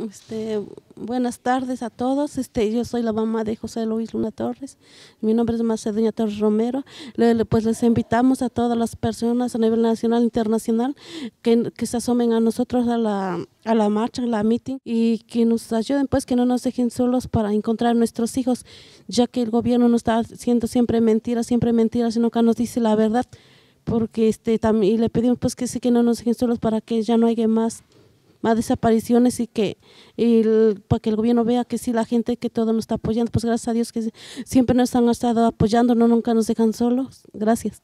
Este, buenas tardes a todos. Este, yo soy la mamá de José Luis Luna Torres. Mi nombre es Macedonia Torres Romero. pues les invitamos a todas las personas a nivel nacional e internacional que, que, se asomen a nosotros a la, a la marcha, a la meeting y que nos ayuden, pues que no nos dejen solos para encontrar a nuestros hijos, ya que el gobierno nos está haciendo siempre mentiras, siempre mentiras y nunca nos dice la verdad. Porque este, también le pedimos pues que sí que no nos dejen solos para que ya no haya más más desapariciones y que para que el gobierno vea que sí la gente que todo nos está apoyando pues gracias a Dios que siempre nos han estado apoyando no nunca nos dejan solos. Gracias